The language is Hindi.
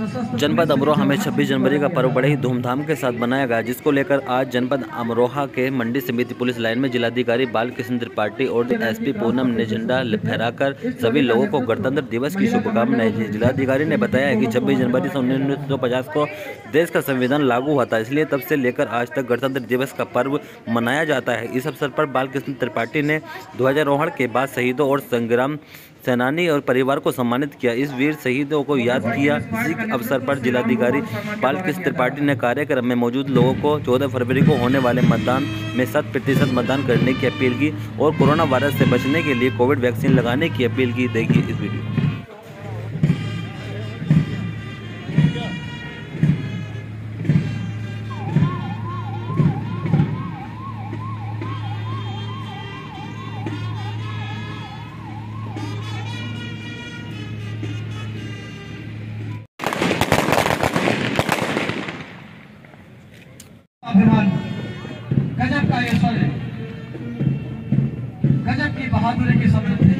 जनपद अमरोहा में 26 जनवरी का पर्व बड़े ही धूमधाम के साथ मनाया गया, जिसको लेकर आज जनपद अमरोहा के मंडी समिति पुलिस लाइन में जिलाधिकारी बालकृष्ण त्रिपाठी और एसपी पूनम ने झंडा फहराकर सभी लोगों को गणतंत्र दिवस की शुभकामनाएँ दी। जिलाधिकारी ने बताया कि 26 जनवरी सन उन्नीस सौ पचास को देश का संविधान लागू हुआ था, इसलिए तब से लेकर आज तक गणतंत्र दिवस का पर्व मनाया जाता है। इस अवसर पर बालकृष्ण त्रिपाठी ने ध्वजारोहण के बाद शहीदों और संग्राम सेनानी और परिवार को सम्मानित किया। इस वीर शहीदों को याद किया। इसी अवसर पर जिलाधिकारी बालकृष्ण त्रिपाठी ने कार्यक्रम में मौजूद लोगों को 14 फरवरी को होने वाले मतदान में शत प्रतिशत मतदान करने की अपील की और कोरोना वायरस से बचने के लिए कोविड वैक्सीन लगाने की अपील की, देखिए इस वीडियो। अभिमान। गजब का ये स्वर्ण गजब की बहादुरी की समृद्धि